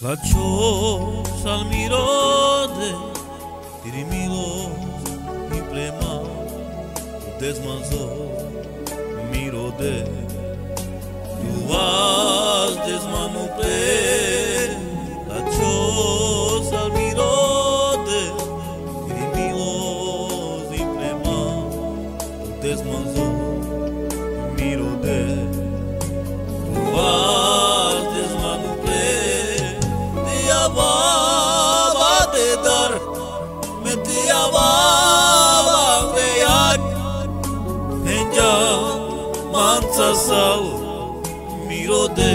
La choza al mirode, tirimilo mi plema, desmanzó mirode. Tu vas desmanuple, masal میروده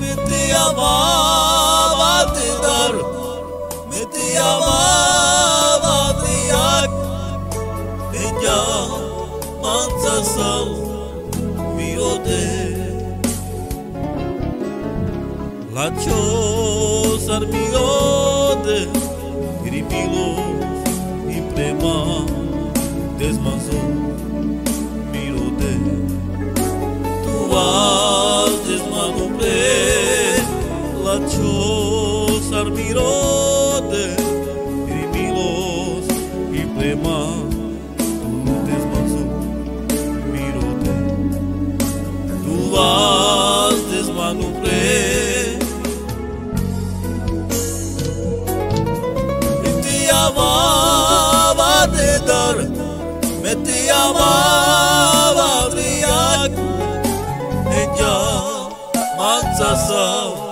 میتی آباد دار میتی آباد یک اینجا منزل میروده لاتشو سر میروده choza armirode, grimilos y plema desmanzó mirode. Tu vas desmanuple. Me te amaba de dar, me te amaba briac, ella mansa sal,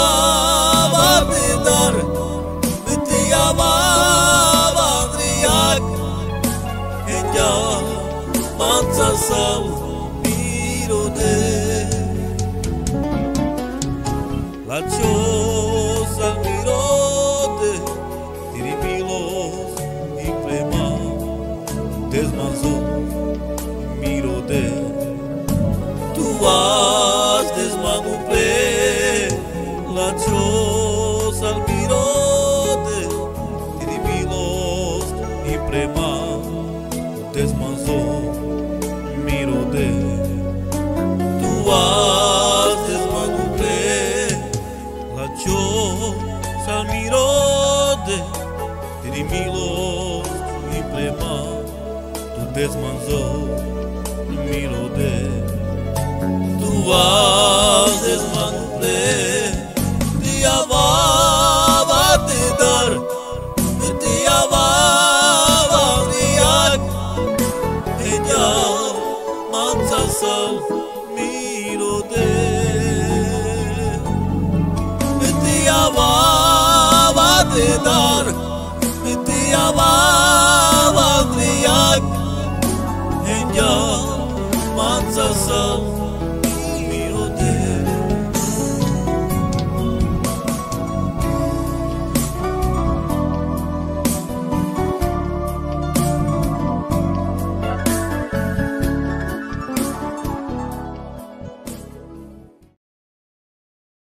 Latios al mirote, tiripilos y prema, desmanzó mirote. Tu has desmanupe, latios al mirote, tiripilos y prema, desmanzó dirimilos y plema, tu desmanzó, mirode. Tu vas desmanuple, te amaba te dar, te amaba riac, ella mansa sal, miro de me te amaba dar